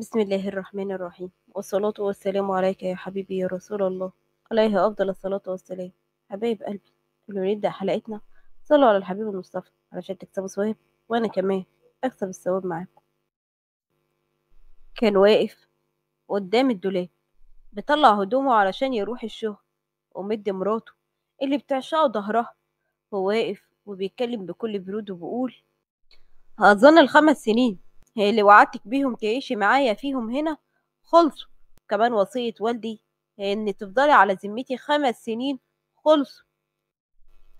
بسم الله الرحمن الرحيم. والصلاة والسلام عليك يا حبيبي يا رسول الله. عليه أفضل الصلاة والسلام. حبايب قلبي قبل ما نبدأ حلقتنا صلوا على الحبيب المصطفى علشان تكسبوا ثواب وأنا كمان أكسب الثواب معاكم. كان واقف قدام الدولاب بيطلع هدومه علشان يروح الشغل ومد مراته اللي بتعشقه ظهرها. هو واقف وبيتكلم بكل برود وبيقول أظن الخمس سنين هي اللي وعدتك بيهم تعيشي معايا فيهم هنا؟ خلصوا. كمان وصية والدي هي إن تفضلي على ذمتي خمس سنين خلصوا.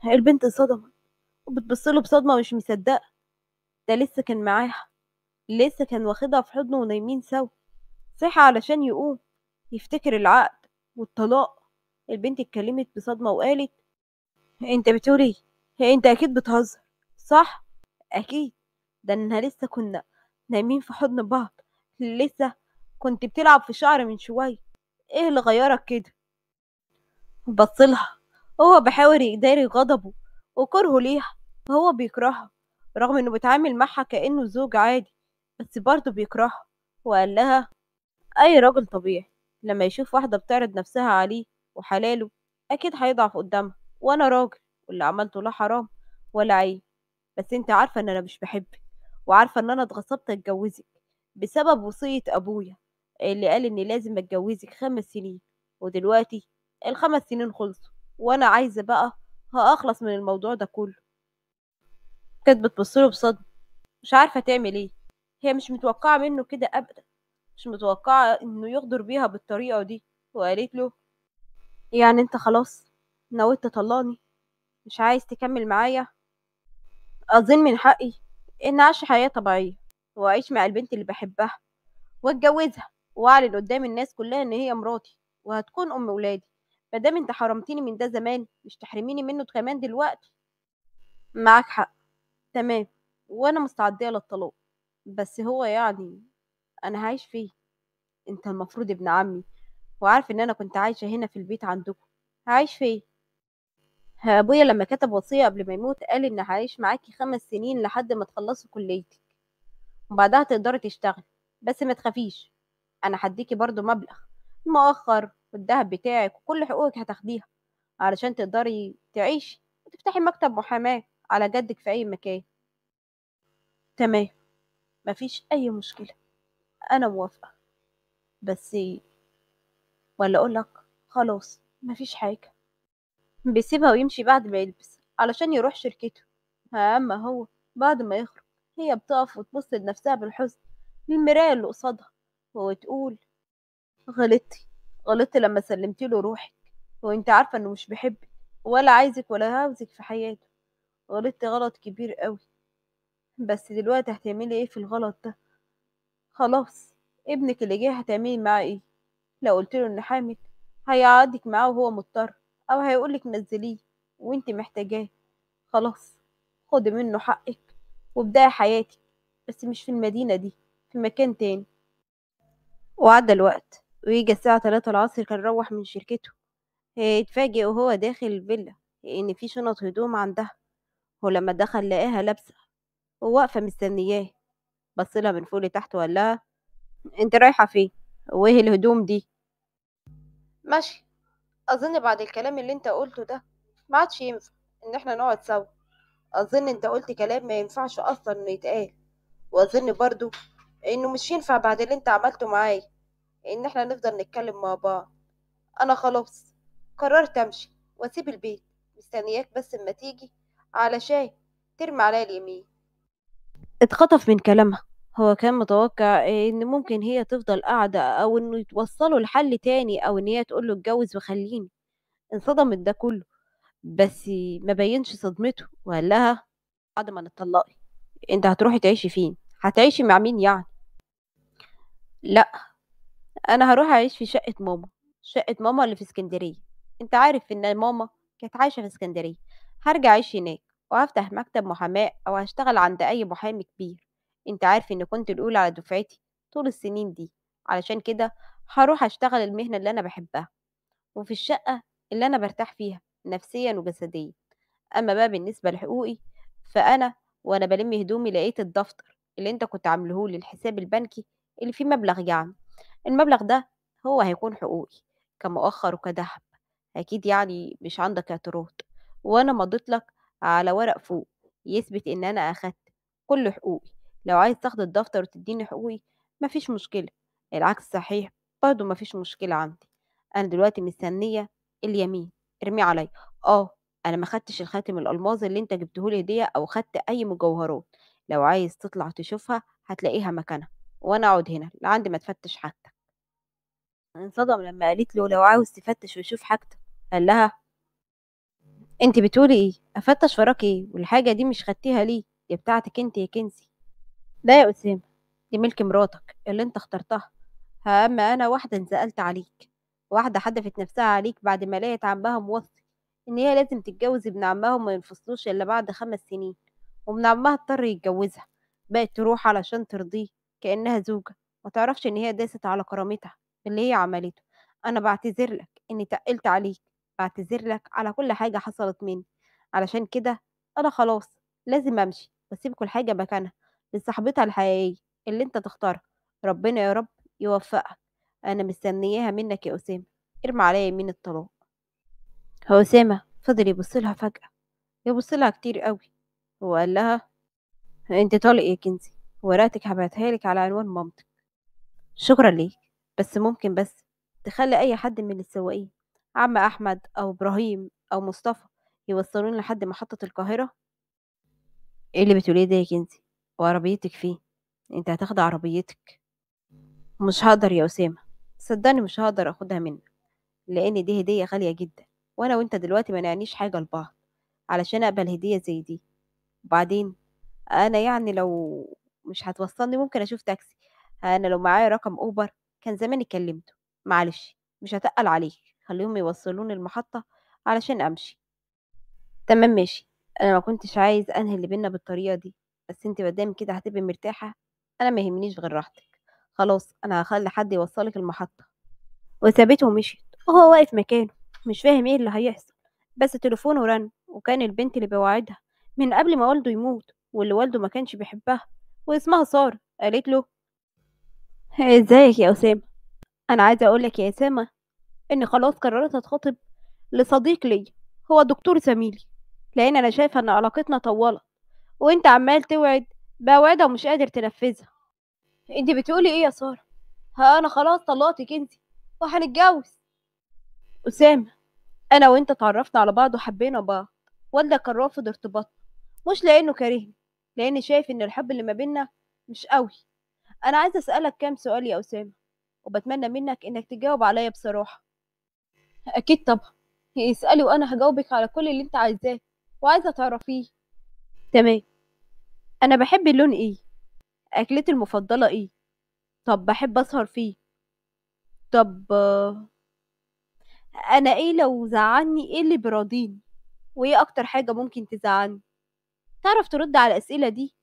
البنت صدمت وبتبصله بصدمة مش مصدقة. ده لسه كان معاها لسه كان واخدها في حضنه ونايمين سوا. صحي علشان يقوم يفتكر العقد والطلاق. البنت اتكلمت بصدمة وقالت أنت بتقولي إيه؟ أنت أكيد بتهزر. صح؟ أكيد. ده إنها لسه كنا نايمين في حضن بعض. لسه كنت بتلعب في شعري من شوية. إيه اللي غيرك كده؟ بصلها هو بيحاول يداري غضبه وكرهه ليها. هو بيكرهها رغم إنه بيتعامل معها كأنه زوج عادي بس برضه بيكرهها. وقال لها أي راجل طبيعي. لما يشوف واحدة بتعرض نفسها عليه وحلاله أكيد هيضعف قدامها. وأنا راجل واللي عملته لا حرام ولا عيب. بس أنت عارفة إن أنا مش بحبك. وعارفة إن أنا اتغصبت أتجوزك بسبب وصية أبويا اللي قال إني لازم أتجوزك خمس سنين ودلوقتي الخمس سنين خلصوا وأنا عايزة بقى هأخلص من الموضوع ده كله. كانت بتبصله بصدمة مش عارفة تعمل إيه. هي مش متوقعة منه كده ابدا مش متوقعة إنه يغدر بيها بالطريقة دي. وقالت له يعني أنت خلاص نويت تطلقني مش عايز تكمل معايا؟ أظن من حقي إن أعيش حياة طبيعية وأعيش مع البنت اللي بحبها وأتجوزها وأعلن قدام الناس كلها إن هي مراتي وهتكون أم ولادي. مادام أنت حرمتيني من ده زمان مش تحرميني منه كمان دلوقتي. معاك حق. تمام. وأنا مستعدية للطلاق. بس هو يعني أنا هعيش فيه. أنت المفروض ابن عمي. وعارف إن أنا كنت عايشة هنا في البيت عندكم. هعيش فيه. أبويا لما كتب وصية قبل ما يموت قال ان هعيش معاكي خمس سنين لحد ما تخلصي كليتك. وبعدها تقدري تشتغلي. بس ما تخافيش أنا هديكي برضو مبلغ المؤخر والذهب بتاعك وكل حقوقك هتاخديها. علشان تقدري تعيشي وتفتحي مكتب محاماة على جدك في أي مكان. تمام. مفيش أي مشكلة. أنا موافقة. بس ولا اقولك خلاص مفيش حاجة. بيسيبها ويمشي بعد ما يلبس علشان يروح شركته. اما هو بعد ما يخرج هي بتقف وتبص لنفسها بالحزن للمراية اللي قصادها وتقول غلطتي غلطت لما سلمتي له روحك وانت عارفة إنه مش بيحبك ولا عايزك ولا عاوزك في حياته. غلطت غلط كبير قوي بس دلوقتي هتعملي إيه في الغلط ده؟ خلاص ابنك اللي جاي هتعملي معاه إيه؟ لو قلت له إن حامل هيقعدك معاه وهو مضطر. أو هيقولك نزليه وانت محتاجاه. خلاص خدي منه حقك وابدأي حياتك بس مش في المدينة دي في مكان تاني. وعدى الوقت ويجي الساعة تلاتة العصر كان روح من شركته. اتفاجئ وهو داخل الفيلا ان في شنط هدوم عندها. ولما دخل لقاها لابسة وواقفة مستنياه. بصلها من فوق لتحت وقال لها أنت رايحة فين؟ وإيه الهدوم دي؟ ماشي. أظن بعد الكلام اللي أنت قلته ده ما عادش ينفع إن إحنا نقعد سوا. أظن أنت قلت كلام ما ينفعش أصلا إنه يتقال. وأظن برضو إنه مش ينفع بعد اللي أنت عملته معايا إن إحنا نفضل نتكلم مع بعض. أنا خلاص قررت أمشي وأسيب البيت. مستنياك بس أما تيجي علشان ترمي عليا اليمين. اتخطف من كلامها. هو كان متوقع إن ممكن هي تفضل قاعدة أو إنه يتوصلوا لحل تاني أو إن هي تقول له اتجوز وخليني. انصدمت ده كله بس ما بينش صدمته وقال لها بعد ما نتطلقي أنت هتروحي تعيشي فين؟ هتعيشي مع مين يعني؟ لأ أنا هروح أعيش في شقة ماما شقة ماما اللي في اسكندرية. أنت عارف إن ماما كانت عايشة في اسكندرية هرجع أعيش هناك وهفتح مكتب محاماة أو هشتغل عند أي محامي كبير. انت عارف اني كنت الأولى على دفعتي طول السنين دي علشان كده هروح أشتغل المهنة اللي أنا بحبها وفي الشقة اللي أنا برتاح فيها نفسيا وجسديا. أما بقى بالنسبة لحقوقي فأنا وأنا بلم هدومي لقيت الدفتر اللي أنت كنت عاملهولي الحساب البنكي اللي فيه مبلغ يعني. المبلغ ده هو هيكون حقوقي كمؤخر وكدهب أكيد يعني مش عندك اعتراض. وأنا مضيت لك على ورق فوق يثبت إن أنا أخدت كل حقوقي. لو عايز تاخد الدفتر وتديني حقوقي مفيش مشكلة العكس صحيح برضه مفيش مشكلة عندي. أنا دلوقتي مستنية اليمين ارميه عليا. آه أنا ما خدتش الخاتم الألماظ اللي أنت جبتهولي هدية أو خدت أي مجوهرات. لو عايز تطلع تشوفها هتلاقيها مكانها وأنا أقعد هنا لعند ما تفتش حاجتك. انصدم لما قالت له لو عاوز تفتش ويشوف حاجتك. قال لها أنت بتقولي إيه؟ أفتش وراك إيه؟ والحاجة دي مش خدتيها ليه؟ دي بتاعتك أنت يا كنزي. لا يا أسامة دي ملك مراتك اللي أنت اخترتها. أما أنا واحدة انسالت عليك واحدة حدفت نفسها عليك بعد ما لقيت عمها موصي إن هي لازم تتجوز ابن عمها وما ينفصلوش إلا بعد خمس سنين. وابن عمها اضطر يتجوزها بقت تروح علشان ترضيه كأنها زوجة ما تعرفش إن هي داست على كرامتها باللي هي عملته. أنا بعتذر لك إني تقلت عليك بعتذر لك على كل حاجة حصلت مني. علشان كده أنا خلاص لازم أمشي واسيب كل حاجة مكانها. لصاحبتها الحقيقيه اللي أنت تختارها ربنا يا رب يوفقك. أنا مستنياها منك يا أسامة. ارمي عليا يمين الطلاق. هو أسامة فضل يبص لها فجأة يبص لها كتير قوي وقال لها أنت طالق يا كنزي ورقتك هبعتها لك على عنوان مامتك. شكرا ليك بس ممكن بس تخلي أي حد من السواقين عم أحمد أو إبراهيم أو مصطفى يوصلوني لحد محطة القاهرة؟ إيه اللي بتقوليه ده يا كنزي؟ وعربيتك فين انت هتاخد عربيتك. مش هقدر يا أسامة. صدقني مش هقدر آخدها منك لأن دي هدية غالية جدا وأنا وأنت دلوقتي ما نعنيش حاجة لبعض علشان أقبل هدية زي دي. وبعدين أنا يعني لو مش هتوصلني ممكن أشوف تاكسي. أنا لو معايا رقم أوبر كان زماني كلمته. معلش مش هتقل عليك. خليهم يوصلوني المحطة علشان أمشي. تمام ماشي. أنا ما كنتش عايز أنهي اللي بينا بالطريقة دي. بس انت مادام كده هتبقي مرتاحة أنا ما يهمنيش غير راحتك. خلاص أنا هخلي حد يوصلك المحطة. وسابته ومشيت. وهو واقف مكانه مش فاهم إيه اللي هيحصل. بس تليفونه رن وكان البنت اللي بيوعدها من قبل ما والده يموت واللي والده ما كانش بيحبها واسمها سارة. قالت له إزيك يا أسامة؟ أنا عايزة أقولك يا أسامة إني خلاص قررت أتخطب لصديق ليا هو دكتور زميلي. لأن أنا شايفة إن علاقتنا طولت وأنت عمال توعد. بوعدها ومش قادر تنفذها. أنت بتقولي إيه يا سارة؟ ها أنا خلاص طلقتك أنت. وهنتجوز. أسامة أنا وأنت اتعرفنا على بعض وحبينا بعض. والدك كان رافض ارتباطنا مش لأنه كارهني لأن شايف إن الحب اللي ما بينا مش قوي. أنا عايزة أسألك كام سؤال يا أسامة وبتمنى منك إنك تجاوب عليا بصراحة. أكيد طبعا. اسألي وأنا هجاوبك على كل اللي أنت عايزاه وعايزة تعرفيه. تمام. أنا بحب اللون إيه؟ أكلتي المفضلة إيه؟ طب بحب أسهر فيه طب أنا إيه لو زعلني؟ إيه اللي بيراضيني؟ وإيه أكتر حاجة ممكن تزعلني؟ تعرف ترد على الأسئلة دي؟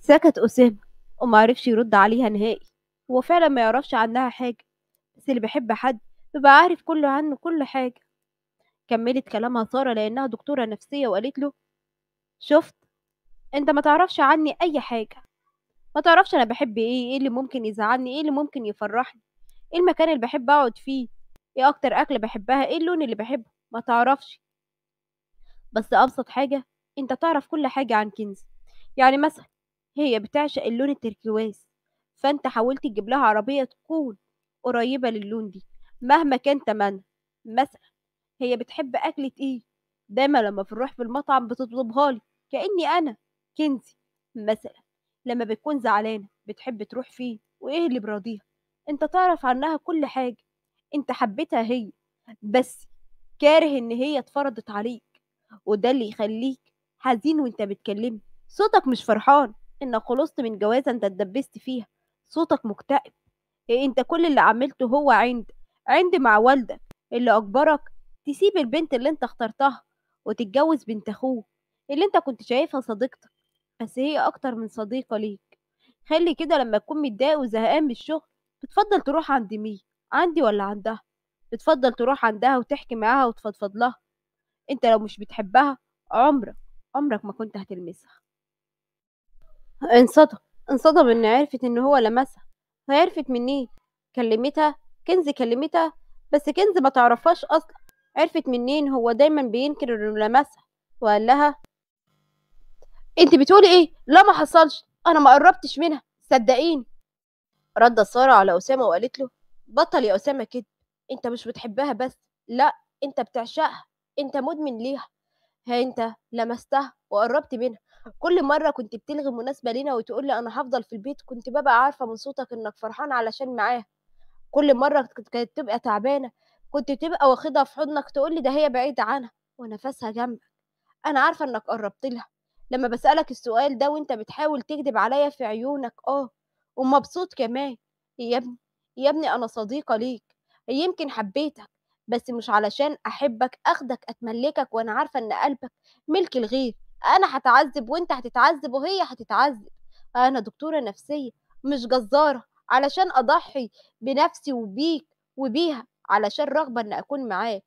سكت أسامة ومعرفش يرد عليها نهائي. هو فعلا ما يعرفش عنها حاجة بس اللي بيحب حد بيبقى عارف كله عنه كل حاجة. كملت كلامها سارة لأنها دكتورة نفسية وقالت له شفت؟ أنت ما تعرفش عني أي حاجة. ما تعرفش أنا بحب إيه إيه اللي ممكن يزعلني إيه اللي ممكن يفرحني. إيه المكان اللي بحب أقعد فيه؟ إيه أكتر أكل بحبها؟ إيه اللون اللي بحبه؟ ما تعرفش. بس أبسط حاجة أنت تعرف كل حاجة عن كنزي يعني مثلا هي بتعشق اللون التركواز فأنت حاولت تجيب لها عربية تكون قريبة للون دي مهما كان تمنها. مثلا هي بتحب أكلة إيه؟ دايما لما بنروح في المطعم بتطلبها لي كأني أنا. كنزي مثلا لما بتكون زعلانة بتحب تروح فيه وإيه اللي براضيها أنت تعرف عنها كل حاجة. أنت حبيتها هي بس كاره إن هي اتفرضت عليك وده اللي يخليك حزين وأنت بتكلمني صوتك مش فرحان إنك خلصت من جوازة أنت اتدبست فيها. صوتك مكتئب. إيه أنت كل اللي عملته هو عند عند مع والدك اللي أجبرك تسيب البنت اللي أنت اخترتها وتتجوز بنت أخوه اللي أنت كنت شايفها صديقتك. بس هي أكتر من صديقة ليك. خلي كده لما تكون متضايق وزهقان من الشغل بتفضل تروح عند مين؟ عندي ولا عندها؟ بتفضل تروح عندها وتحكي معاها وتفضفض لها؟ أنت لو مش بتحبها عمرك عمرك ما كنت هتلمسها. انصدم انصدم إن عرفت إن هو لمسها. وهي عرفت منين؟ كلمتها كنز كلمتها بس كنز ما تعرفهاش أصلا. عرفت منين هو دايما بينكر إنه لمسها؟ وقال لها انت بتقولي إيه؟ لا ما حصلش. أنا ما قربتش منها. صدقيني. رد سارة على أسامة وقالت له بطل يا أسامة كده انت مش بتحبها بس. لا انت بتعشقها. انت مدمن ليها. ها انت لمستها وقربت منها. كل مرة كنت بتلغي مناسبة لينا وتقول لي أنا هفضل في البيت كنت ببقى عارفة من صوتك إنك فرحان علشان معاها. كل كنت- كانت تبقى تعبانة. كنت تبقى واخدها في حضنك تقول لي ده هي بعيدة عنها. ونفسها جنبك. أنا عارفة إنك قربت لها. لما بسألك السؤال ده وأنت بتحاول تكذب عليا في عيونك آه ومبسوط كمان. يا ابني يا ابني أنا صديقة ليك يمكن حبيتك بس مش علشان أحبك أخدك أتملكك وأنا عارفة إن قلبك ملك الغير. أنا هتعذب وأنت هتتعذب وهي هتتعذب. أنا دكتورة نفسية مش جزارة علشان أضحي بنفسي وبيك وبيها علشان رغبة إن أكون معاك.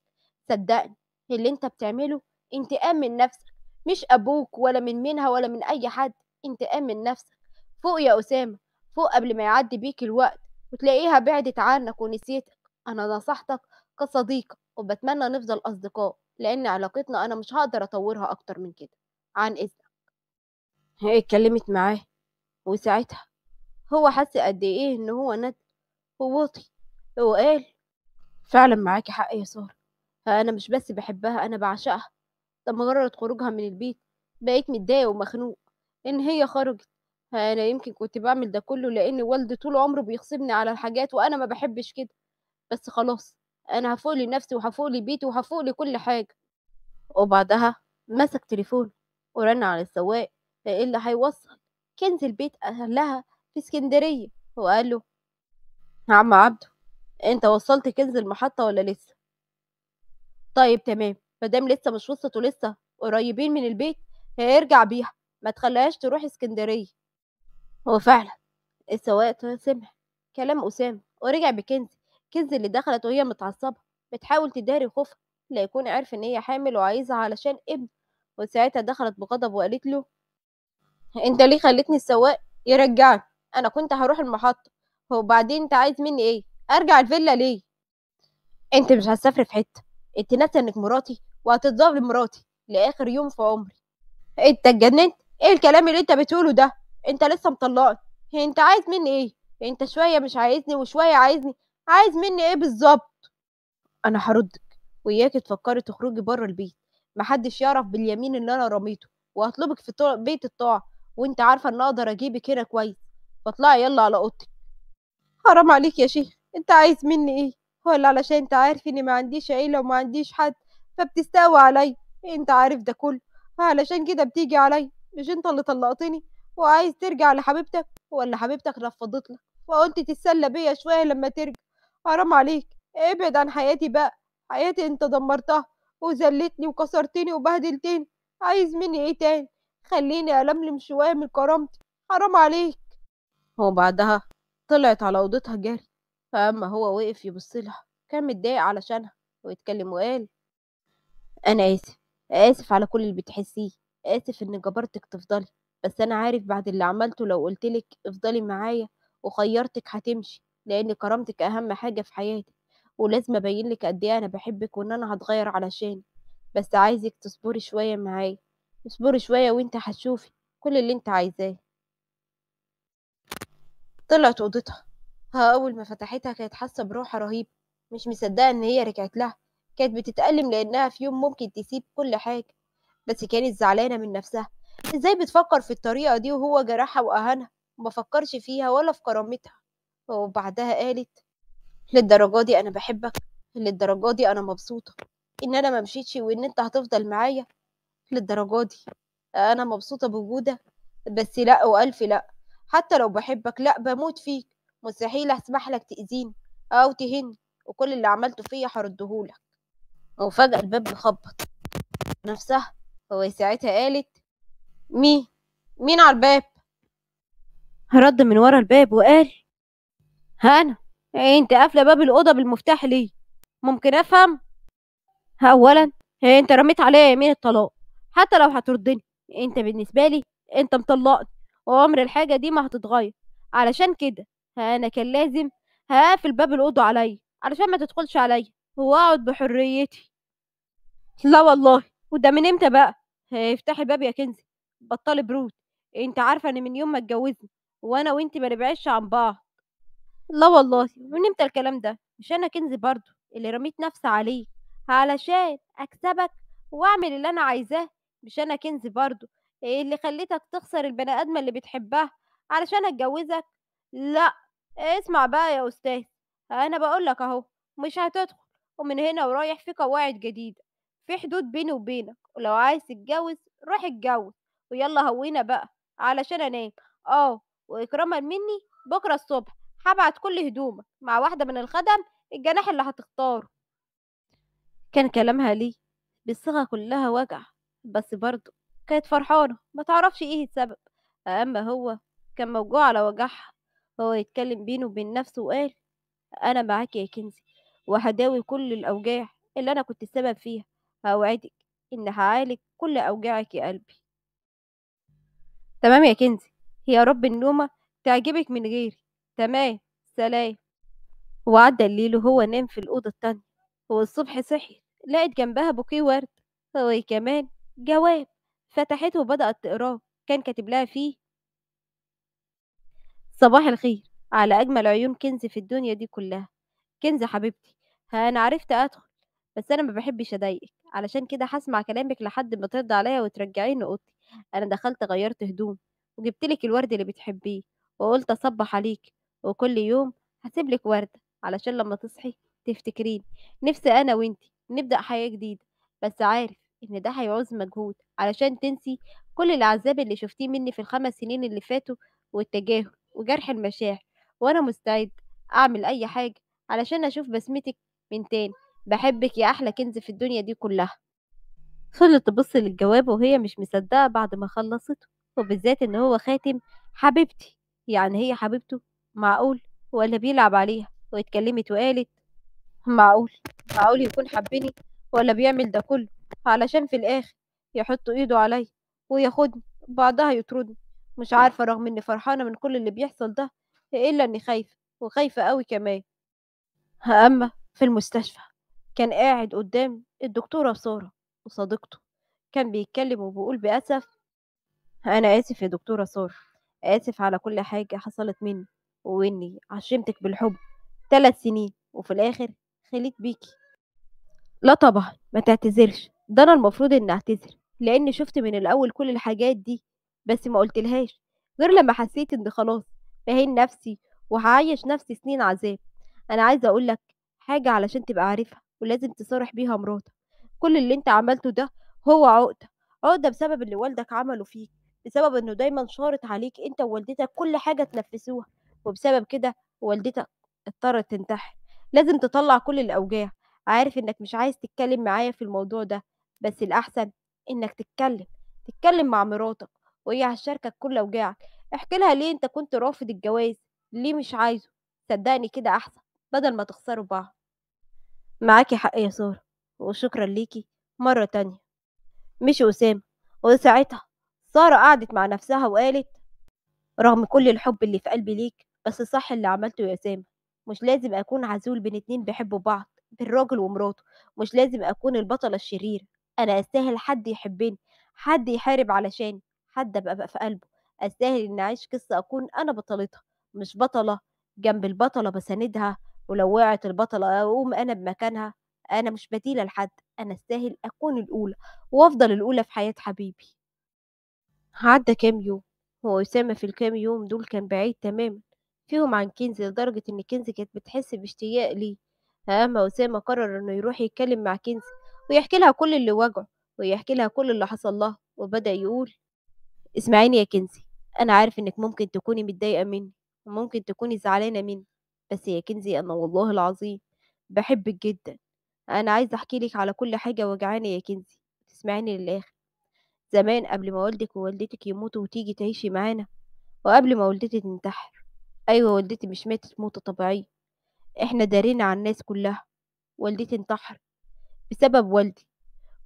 صدقني اللي أنت بتعمله انتقام من نفسك. مش أبوك ولا من منها ولا من أي حد انتقام من نفسك. فوق يا أسامة فوق قبل ما يعدي بيك الوقت وتلاقيها بعدت عنك ونسيتك. أنا نصحتك كصديقة وبتمنى نفضل أصدقاء لأن علاقتنا أنا مش هقدر أطورها أكتر من كده. عن إذنك. هي اتكلمت معاه وساعتها هو حس قد إيه إن هو ند ووطي هو قال فعلا معاكي حق يا سارة أنا مش بس بحبها أنا بعشقها. ده مجرد خروجها من البيت؟ بقيت متضايق ومخنوق. إن هي خرجت. أنا يمكن كنت بعمل ده كله لأن والدي طول عمره بيغصبني على الحاجات وأنا ما بحبش كده. بس خلاص أنا هفوق لنفسي وهفوق لبيتي وهفوق لكل حاجة. وبعدها مسك تليفون ورن على السواق اللي هيوصل. كنز البيت أهلها في اسكندرية وقال له يا عم عبده أنت وصلت كنز المحطة ولا لسه؟ طيب تمام. مادام لسه مش وصلت ولسه قريبين من البيت هيرجع بيها. ما تخليهاش تروح اسكندرية. هو فعلا. السواق سمع كلام أسامة. ورجع بكنز. كنز اللي دخلت وهي متعصبة. بتحاول تداري خوفها. لا يكون عارف إن هي حامل وعايزها علشان ابن. وساعتها دخلت بغضب وقالت له أنت ليه خليتني السواق يرجعني؟ أنا كنت هروح المحطة. وبعدين أنت عايز مني إيه؟ أرجع الفيلا ليه؟ أنت مش هتسافري في حتة. أنت ناسية إنك مراتي. وهتفضلي مراتي لآخر يوم في عمري. انت اتجننت؟ إيه الكلام اللي انت بتقوله ده؟ انت لسه مطلقني. انت عايز مني إيه؟ انت شوية مش عايزني وشوية عايزني. عايز مني إيه بالظبط؟ أنا هردك وإياكي تفكري تخرجي بره البيت. محدش يعرف باليمين اللي أنا رميته وهطلبك في بيت الطاعة وإنت عارفة إن أقدر أجيبك هنا كويس. فاطلعي يلا على أوضتك. حرام عليك يا شيخ. انت عايز مني إيه؟ ولا علشان انت عارف إني ما عنديش عيلة وما عنديش حد. فبتستوي عليا أنت عارف ده كله. علشان كده بتيجي عليا مش أنت اللي طلقتني؟ وعايز ترجع لحبيبتك ولا حبيبتك رفضت لك؟ وقلت تتسلى بيا شوية لما ترجع. حرام عليك. ابعد عن حياتي بقى. حياتي أنت دمرتها وذلتني وكسرتني وبهدلتني. عايز مني إيه تاني؟ خليني ألملم شوية من كرامتي. حرام عليك. وبعدها طلعت على أوضتها جري. فأما هو وقف يبص لها كان متضايق علشانها. ويتكلم وقال أنا آسف آسف على كل اللي بتحسيه آسف إن جبرتك تفضلي بس أنا عارف بعد اللي عملته لو قلتلك افضلي معايا وخيرتك هتمشي لأن كرامتك أهم حاجة في حياتي ولازم أبينلك قد إيه أنا بحبك وإن أنا هتغير علشان بس عايزك تصبري شوية معايا اصبري شوية وإنت هتشوفي كل اللي إنت عايزاه. طلعت أوضتها ها أول ما فتحتها كانت حاسة بروحه رهيبة مش مصدقة إن هي رجعت لها. كانت بتتألم لأنها في يوم ممكن تسيب كل حاجة بس كانت زعلانة من نفسها. إزاي بتفكر في الطريقة دي وهو جرحها وأهانها؟ وما فكرش فيها ولا في كرامتها. وبعدها قالت للدرجة دي أنا بحبك للدرجة دي أنا مبسوطة. إن أنا ما مشيتش وإن أنت هتفضل معايا. للدرجة دي أنا مبسوطة بوجودك بس لا وألف لا. حتى لو بحبك لا بموت فيك. مستحيل أسمح لك تأذيني أو تهني وكل اللي عملته فيا هردهولك. وفجأة الباب بيخبط نفسها هو ساعتها قالت مين مين على الباب؟ رد من ورا الباب وقال هانا أنت قافلة باب الأوضة بالمفتاح ليه؟ ممكن أفهم؟ اولا أنت رميت عليا يمين الطلاق حتى لو هتردني أنت بالنسبة لي أنت مطلقني وعمر الحاجة دي ما هتتغير. علشان كده أنا كان لازم هاقفل باب الأوضة عليّا علشان ما تدخلش عليّا وأقعد بحريتي. لا والله، وده من إمتى بقى؟ افتحي الباب يا كنزي، بطّلي برود، أنتِ عارفة إن من يوم ما اتجوزنا وأنا وأنتِ ما نبعدش عن بعض. لا والله، من إمتى الكلام ده؟ مش أنا كنزي برضه اللي رميت نفسي عليك علشان أكسبك وأعمل اللي أنا عايزاه، مش أنا كنزي برضه اللي خلّيتك تخسر البني آدمة اللي بتحبها علشان أتجوزك؟ لأ، اسمع بقى يا أستاذ، أنا باقول لك أهو. مش هتدخل، ومن هنا ورايح في قواعد جديدة، في حدود بيني وبينك، ولو عايز تتجوز روح اتجوز، ويالّا هوّينا بقى علشان أنام، آه، وإكرامًا مني بكرة الصبح هابعت كل هدومك مع واحدة من الخَدَم الجناح اللي هتختاره. كان كلامها ليه بالصيغة كلّها وجع، بس برضه كانت فرحانة ما تعرفش إيه السبب، أمّا هو كان موجوع على وجعها، هو يتكلم بينه وبين نفسه وقال: "أنا معاكِ يا كنزي، وهاداوي كل الأوجاع اللي أنا كنت السبب فيها، هاوعدِك إني هاعالج كل أوجاعِك يا قلبي." "تمام يا كنزي، يا رب النومة تعجبِك من غيري، تمام، سلام." وعدّى الليل وهو نام في الأوضة التانية، والصبح صحيت لقت جنبها بوكيه ورد. وكمان جواب، فتحته وبدأت تقراه، كان كاتب لها فيه: "صباح الخير. على أجمل عيون كنزي في الدنيا دي كلّها، كنزي حبيبتي، أنا عرفت أدخل. بس أنا ما باحبش أضايقِك، علشان كده هاسمع كلامِك لحد ما ترضي عليَّ وترجعيني أوضتي، أنا دخلت غيّرت هدومي وجبت لِك الورد اللي بتحبيه، وقُلت أصبّح عليكِ، وكل يوم هاسيب لِك وردة علشان لمّا تصحي تفتكريني، نفسي أنا وأنتِ نبدأ حياة جديدة، بس عارف إن ده هيعوز مجهود علشان تنسي كل العذاب اللي شُفتيه مني في ال5 سنين اللي فاتوا والتجاهل وجرح المشاعر، وأنا مستعد أعمل أي حاجة علشان أشوف بسمتِك من تاني، باحبِك يا أحلى كنز في الدنيا دي كلّها." فضلت تبُص للجواب وهي مش مصدقة بعد ما خلّصته، وبالذات إن هو خاتم حبيبتي، يعني هي حبيبته! معقول! والّا بيلعب عليها؟ واتكلمت وقالت: "معقول! معقول يكون حبّني والّا بيعمل ده كلّه علشان في الآخر يحط إيده عليَّ وياخدني وبعدها يطردني، مش عارفة رغم إني فرحانة من كل اللي بيحصل ده إلا إني خايفة، وخايفة أوي كمان." أمّا في المستشفى كان قاعد قدّام الدكتورة سارة وصديقته، كان بيتكلم وبيقول بأسف: "أنا آسف يا دكتورة سارة، آسف على كل حاجة حصلت منّي، وإني عشّمتِك بالحب 3 سنين وفي الآخر خليت بيكِ." "لا طبعًا، ما تعتذرش، ده أنا المفروض إني أعتذر، لإني شُفت من الأول كل الحاجات دي، بس ما قُلتلهاش غير لمّا حسيت إني خلاص باهين نفسي وهاعيّش نفسي سنين عذاب. أنا عايزة أقول لك حاجة علشان تبقى عارفها ولازم تصارح بيها مراتك، كل اللي أنت عملته ده هو عُقدة، عُقدة بسبب اللي والدك عمله فيك، بسبب إنه دايمًا شارط عليك أنت ووالدتك كل حاجة تنفّذوها، وبسبب كده والدتك اضطرت تنتحر. لازم تطلّع كل الأوجاع، عارف إنك مش عايز تتكلم معايا في الموضوع ده، بس الأحسن إنك تتكلم، تتكلم مع مراتك وهي هتشاركك كل أوجاعك، احكِ لها ليه أنت كنت رافض الجواز، ليه مش عايزه، صدّقني كده أحسن بدل ما تخسروا بعض." "معاكِ حق يا سارة، وشكرًا ليكِ مرّة تانية." مشي أسامة، وساعتها سارة قعدت مع نفسها وقالت: "رغم كل الحب اللي في قلبي ليك، بس صح اللي عملته يا أسامة، مش لازم أكون عزول بين اتنين بيحبوا بعض، بين راجل ومراته، مش لازم أكون البطلة الشريرة، أنا أستاهل حد يحبني، حد يحارب علشاني، حد أبقى في قلبه، أستاهل إني أعيش قصة أكون أنا بطلتها، مش بطلة جنب البطلة باساندها، ولو وقعت البطلة أقوم أنا بمكانها، أنا مش بديلة لحد، أنا أستاهل أكون الأولى، وأفضل الأولى في حياة حبيبي." عدّى كام يوم، وأسامة في الكام يوم دول كان بعيد تمامًا فيهم عن كنزي، لدرجة إن كنزي كانت بتحس باشتياق ليه، أمّا أسامة قرر إنه يروح يتكلم مع كنزي ويحكي لها كل اللي واجهه، ويحكي لها كل اللي حصل لها، وبدأ يقول: "اسمعيني يا كنزي، أنا عارف إنِّك ممكن تكوني متضايقة منّي، وممكن تكوني زعلانة منّي، بس يا كنزي أنا والله العظيم باحبِّك جدًا، أنا عايزة أحكي لِك على كل حاجة واجعاني يا كنزي، وتسمعيني للآخر. زمان قبل ما والدِك ووالدتِك يموتوا وتيجي تعيشي معانا، وقبل ما والدتي تنتحر، أيوه والدتي مش ماتت موتة طبيعية، إحنا دارينا عن الناس كلّها، والدتي انتحرت بسبب والدي،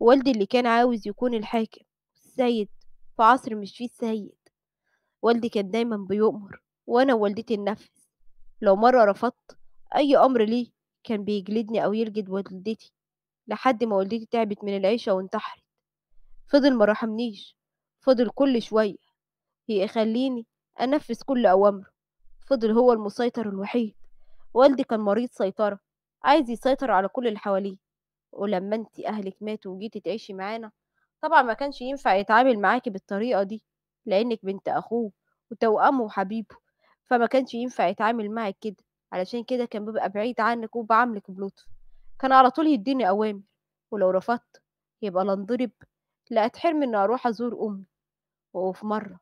والدي اللي كان عاوز يكون الحاكم، السيد في عصر مش فيه سيد، والدي كان دايمًا بيؤمر وأنا ووالدتي ننفّذ، لو مرة رفضت أي أمر ليه كان بيجلدني أو يلجد والدتي لحد ما والدتي تعبت من العيشة وانتحرت. فضل ما رحمنيش فضل كل شوية يخليني أنفذ كل أوامره. فضل هو المسيطر الوحيد. والدي كان مريض سيطرة عايز يسيطر على كل اللي حواليه. ولما انتي أهلك ماتوا وجيتي تعيشي معانا طبعا ما كانش ينفع يتعامل معاكي بالطريقة دي لأنك بنت أخوه وتوأمه وحبيبه. فما كانش ينفع يتعامل معك كده علشان كده كان بيبقى بعيد عنك وبعاملك بلطف كان على طول يديني أوامر ولو رفضت يبقى لا انضرب لا أتحرم إني أروح أزور أمي. وفي مرة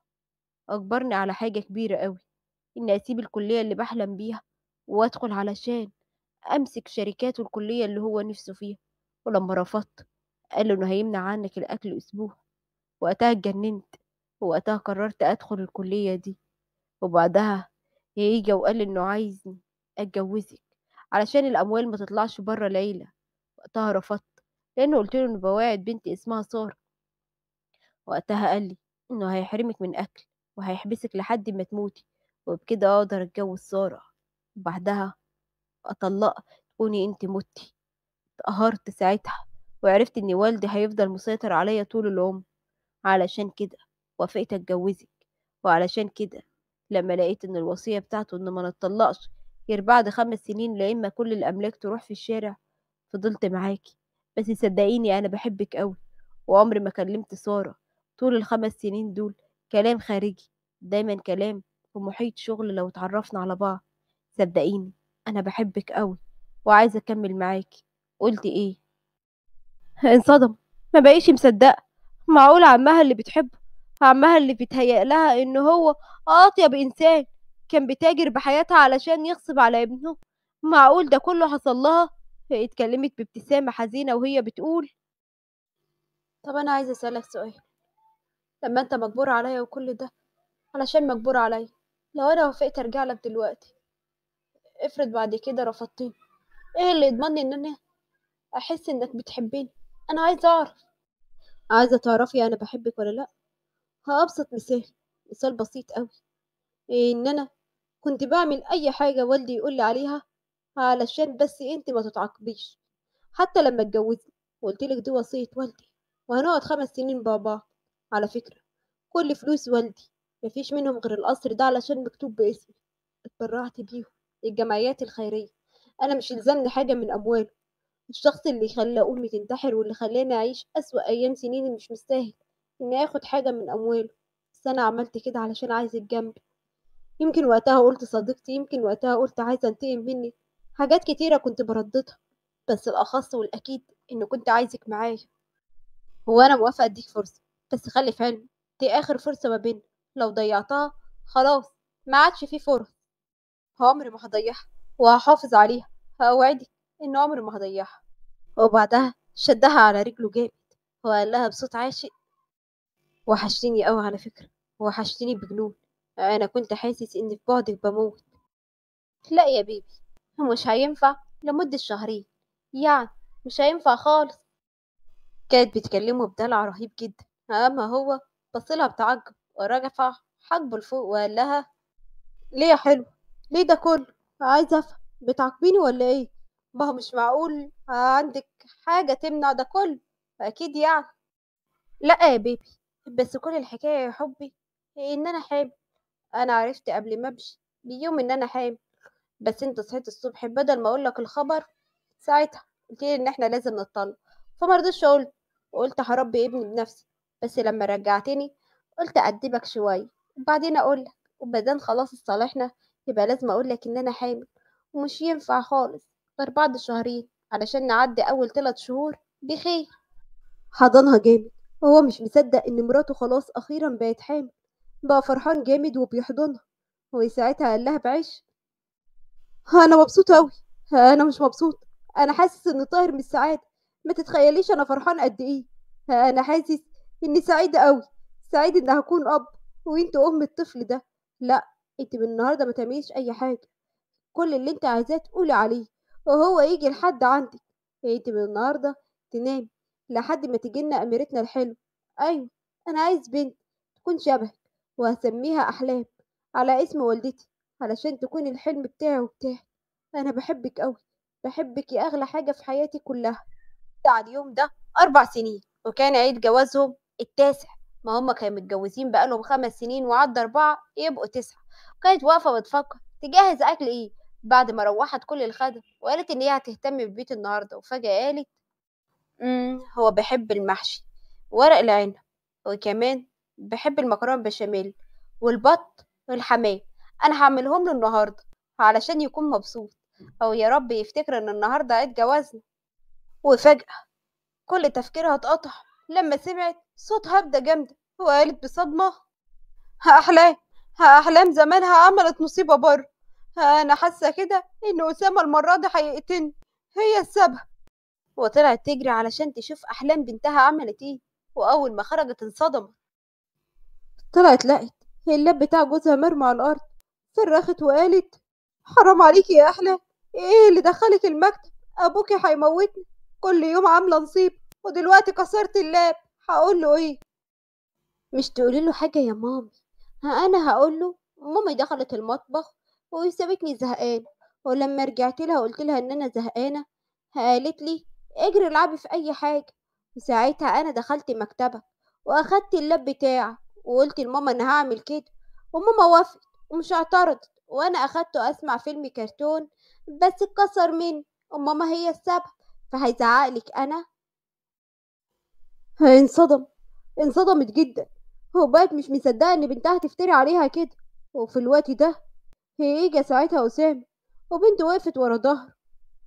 أجبرني على حاجة كبيرة أوي إني أسيب الكلية اللي بحلم بيها وأدخل علشان أمسك شركاته الكلية اللي هو نفسه فيها. ولما رفضت قال له إنه هيمنع عنك الأكل أسبوع. وقتها اتجننت ووقتها قررت أدخل الكلية دي. وبعدها يجي وقال إنه عايزني أتجوزك علشان الأموال ما تطلعش بره العيلة وقتها رفضت لأنه قلت له إنه بواعد بنتي اسمها سارة. وقتها قال لي إنه هيحرمك من أكل وهيحبسك لحد ما تموتي وبكده أقدر أتجوز سارة. وبعدها أطلقك تكوني أنت متي. اتقهرت ساعتها وعرفت إن والدي هيفضل مسيطر عليا طول العمر. علشان كده وافقت أتجوزك وعلشان كده لما لقيت إن الوصية بتاعته إن ما نتطلقش غير بعد خمس سنين لا إما كل الأملاك تروح في الشارع فضلت معاكي بس صدقيني أنا بحبك أوي وعمري ما كلمت سارة. طول الخمس سنين دول كلام خارجي دايما كلام في محيط شغل لو اتعرفنا على بعض. صدقيني أنا بحبك أوي وعايزة أكمل معاكي قلت إيه؟ انصدم ما بقيش مصدقة. معقول عمها اللي بتحبه؟ عمها اللي بيتهيأ لها إن هو أطيب إنسان كان بيتاجر بحياتها علشان يغصب على ابنه. معقول ده كله حصل لها؟ هي اتكلمت بابتسامة حزينة وهي بتقول طب أنا عايزة أسألك سؤال. لما أنت مجبور عليا وكل ده علشان مجبور عليا لو أنا وافقت أرجع لك دلوقتي افرض بعد كده رفضتني إيه اللي يضمنني إن أنا أحس إنك بتحبيني أنا عايزة أعرف. عايزة تعرفي أنا بحبك ولا لأ؟ هأبسط مثال مثال بسيط قوي إيه إن أنا كنت بعمل أي حاجة والدي يقول لي عليها علشان بس أنت ما تتعاقبيش. حتى لما اتجوزنا وقلت لك دي وصية والدي وهنقعد خمس سنين مع بعض. على فكرة كل فلوس والدي مفيش منهم غير القصر ده علشان مكتوب باسمي. اتبرعت بيهم الجمعيات الخيرية. أنا مش يلزمني حاجة من أمواله. الشخص اللي خلى أمي تنتحر واللي خلاني أعيش أسوأ أيام سنيني مش مستاهل. إني آخد حاجة من أمواله بس أنا عملت كده علشان عايزك جنبي يمكن وقتها قلت صديقتي يمكن وقتها قلت عايزة انتقم مني. حاجات كتيرة كنت برددها بس الأخص والأكيد إنه كنت عايزك معايا. هو أنا موافقة أديك فرصة بس خلي في علم دي آخر فرصة ما بينا لو ضيعتها خلاص ما عادش في فرص. عمري ما هضيعها وهحافظ عليها. هأوعدك إن عمري ما هضيعها. وبعدها شدها على رجله جامد وقال لها بصوت عاشق وحشتني قوي على فكرة وحشتني بجنون. أنا كنت حاسس إن في بعدك بموت. لا يا بيبي مش هينفع لمدة شهرين. يعني مش هينفع خالص. كانت بتكلمه بدلع رهيب جدا. أما هو بصلها بتعجب ورجع حاجبه لفوق وقال لها ليه يا حلو؟ ليه ده كله؟ عايزة أفهم بتعاقبيني ولا إيه؟ ما هو مش معقول عندك حاجة تمنع ده كله؟ أكيد يعني. لأ يا بيبي بس كل الحكاية يا حبي إن أنا حامل. أنا عرفت قبل ما أمشي بيوم إن أنا حامل. بس أنت صحيت الصبح بدل ما أقولك الخبر ساعتها قلتلي إن إحنا لازم نتطلق فمرضتش أقول. وقلت هربي ابني بنفسي. بس لما رجعتني قلت أدبك شوية. وبعدين أقولك وبعدين خلاص اتصالحنا يبقى لازم أقولك إن أنا حامل. ومش ينفع خالص. غير بعد شهرين. علشان نعدي أول تلات شهور بخير. حضنها جامد. وهو مش مصدق إن مراته خلاص أخيرا بقت حامل بقى فرحان جامد وبيحضنها وساعتها قال لها بعيش. أنا مبسوط أوي أنا مش مبسوط أنا حاسس إني طاير من السعادة ما تتخيليش أنا فرحان قد إيه. أنا حاسس إني سعيدة أوي سعيد إن هكون أب وإنت أم الطفل ده. لأ أنت من النهارده ما تعمليش أي حاجة كل اللي أنت عايزاه تقولي عليه وهو يجي لحد عندك. أنت من النهارده تنامي. لحد ما تجيلنا أميرتنا الحلو. أيوه أنا عايز بنت تكون شبهك وهسميها أحلام على اسم والدتي علشان تكوني الحلم بتاعي وبتاعي أنا بحبك أوي بحبك يا أغلى حاجة في حياتي كلها. على اليوم ده أربع سنين وكان عيد جوازهم التاسع. ما هما كانوا متجوزين بقالهم خمس سنين وعدى أربعة يبقوا تسعة. وكانت واقفة بتفكر تجهز أكل إيه بعد ما روحت كل الخدم وقالت إن هي هتهتم بالبيت النهاردة. وفجأة قالت امم هو بحب المحشي ورق العنب وكمان بحب المكرونة بشاميل والبط والحمام. أنا هعملهم له النهاردة علشان يكون مبسوط أو يا رب يفتكر إن النهاردة عيد جوازنا. وفجأة كل تفكيرها اتقطع لما سمعت صوت هبدة جامدة وقالت أحلام ها أحلام زمانها عملت مصيبة بره. ها أنا حاسة كده إن أسامة المرة دي هيقتلني. هي السبب وطلعت تجري علشان تشوف أحلام بنتها عملت إيه وأول ما خرجت انصدمت. طلعت لقت ال lap بتاع جوزها مرمى على الأرض صرخت وقالت حرام عليكي يا أحلام إيه اللي دخلك المكتب؟ أبوكي هيموتني كل يوم عاملة مصيبة ودلوقتي كسرت ال lap هقول له إيه؟ مش تقولي له حاجة يا مامي ها أنا هقول له مامي دخلت المطبخ وسابتني زهقانة ولما رجعت لها قلت لها إن أنا زهقانة قالت لي اجري العبي في أي حاجة. وساعتها أنا دخلت مكتبك وأخدت اللاب بتاعك وقلت لماما إن هعمل كده وماما وافقت ومش اعترضت وأنا أخدته أسمع فيلم كرتون بس اتكسر مني وماما هي السبب. فهيزعقلك أنا؟ انصدم انصدمت جدا. وبقت مش مصدقة إن بنتها تفتري عليها كده؟ وفي الوقت ده هي اجا ساعتها أسامة وبنته وقفت ورا ظهره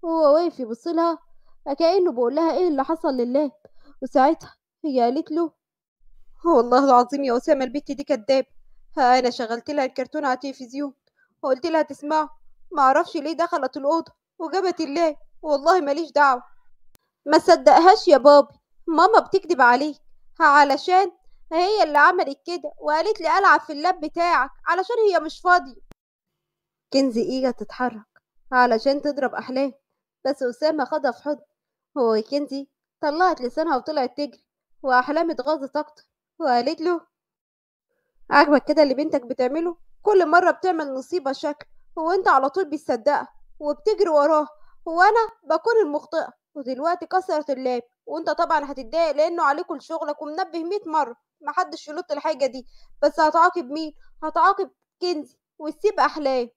وهو واقف يبصلها كأنه بيقول لها إيه اللي حصل لله وساعتها هي قالت له والله العظيم يا أسامة البت دي كدابة. أنا شغلت لها الكرتون على التلفزيون. وقلت لها تسمعه. معرفش ليه دخلت الأوضة وجابت اللاب. والله ماليش دعوة. ما صدقهاش يا بابي. ماما بتكذب عليك. علشان هي اللي عملت كده وقالت لي ألعب في اللاب بتاعك علشان هي مش فاضية. كنزي إيجا تتحرك علشان تضرب أحلام. بس أسامة خدها في حضن. هو كنزي طلعت لسانها وطلعت تجري وأحلام اتغاظت أكتر وقالت له عاجبك كده اللي بنتك بتعمله؟ كل مرة بتعمل نصيبة شكل هو انت على طول بتصدقها وبتجري وراه هو أنا بكون المخطئة ودلوقتي كسرت اللاب وأنت طبعا هتتضايق لأنه عليكم شغلك ومنبه مية مرة محدش يلط الحاجة دي بس هتعاقب مين؟ هتعاقب كنزي وتسيب احلام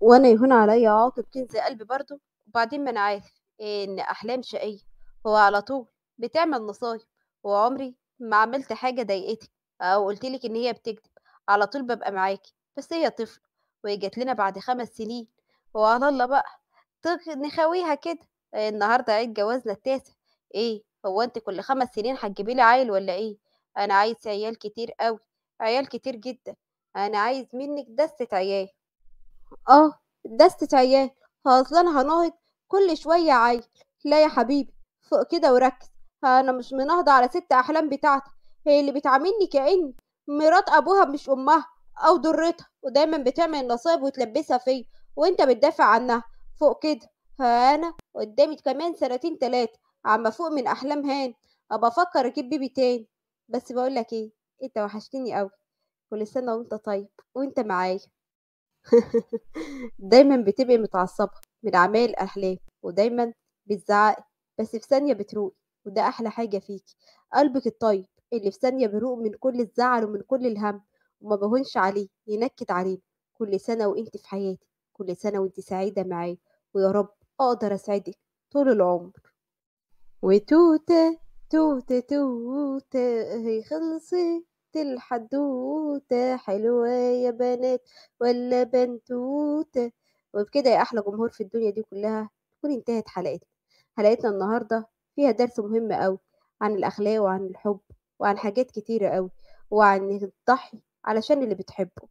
وأنا يهون عليا أعاقب كنزي قلبي برضه وبعدين ما أنا عارف. إن أحلام شقية هو على طول بتعمل نصايب وعمري ما عملت حاجة ضايقتك أو قلتلك إن هي بتكذب على طول ببقى معاكي بس هي طفلة وهي جات لنا بعد خمس سنين وعلى الله بقى نخاويها كده. النهاردة عيد جوازنا التاسع إيه هو أنت كل خمس سنين هتجيبي لي عيل ولا إيه؟ أنا عايز عيال كتير قوي عيال كتير جدا. أنا عايز منك دستة عيال. آه دستة عيال. أصلا هنهض كل شوية عيل. لا يا حبيبي فوق كده وركز. أنا مش منهضة على ست أحلام بتاعتي. هي اللي بتعاملني كأني مرات أبوها مش أمها أو ضرتها ودايما بتعمل نصايب وتلبسها فيا وأنت بتدافع عنها. فوق كده. أنا قدامي كمان سنتين تلاتة. عم فوق من أحلام هان أبقى أفكر أجيب بيبي تاني. بس بقولك إيه؟ أنت وحشتني قوي كل سنة وأنت طيب. وأنت معايا. دايما بتبقي متعصبة. من أعمال الأحلام ودايما بتزعقي بس في ثانية بتروقي وده أحلى حاجة فيكي قلبك الطيب اللي في ثانية بيروق من كل الزعل ومن كل الهم وما بهونش عليه ينكد علينا كل سنة وإنت في حياتي كل سنة وإنت سعيدة معايا ويا رب أقدر أسعدك طول العمر. وتوتة توتة توتة هي خلصت الحدوتة حلوة يا بنات ولا بنتوتة؟ وبكده يا أحلى جمهور في الدنيا دي كلها تكون انتهت حلقتنا. حلقتنا النهاردة فيها درس مهم أوي عن الأخلاق وعن الحب وعن حاجات كتيرة أوي وعن الضحي علشان اللي بتحبه.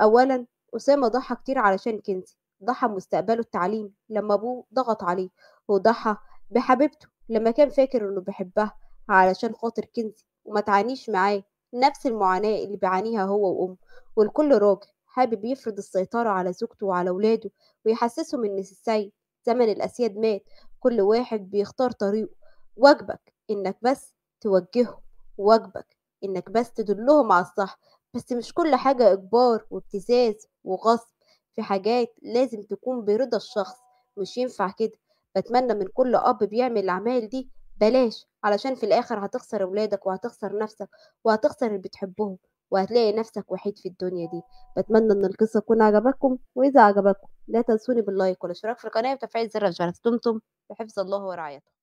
أولا أسامة ضحى كتير علشان كنزي ضحى مستقبله التعليم لما أبوه ضغط عليه وضحى بحبيبته لما كان فاكر إنه بيحبها علشان خاطر كنزي وما تعانيش معاه نفس المعاناة اللي بيعانيها هو وأمه. والكل راجل حابب يفرض السيطرة على زوجته وعلى ولاده ويحسسهم إن السيد زمن الأسياد مات كل واحد بيختار طريقه. واجبك إنك بس توجههم واجبك إنك بس تدلهم على الصح. بس مش كل حاجة إجبار وابتزاز وغصب في حاجات لازم تكون برضا الشخص، مش ينفع كده، باتمنى من كل أب بيعمل الأعمال دي بلاش، علشان في الآخر هتخسر ولادك وهتخسر نَفْسك وهتخسر اللي بتحبهم، وهتلاقي نَفْسك وحيد في الدنيا دي. باتمنى إن القصة تكون عجبتكم، وإذا عجبتكم لا تنسوني باللايك والاشتراك في القناة وتفعيل زر الجرس. دمتم في حفظ الله ورعايته.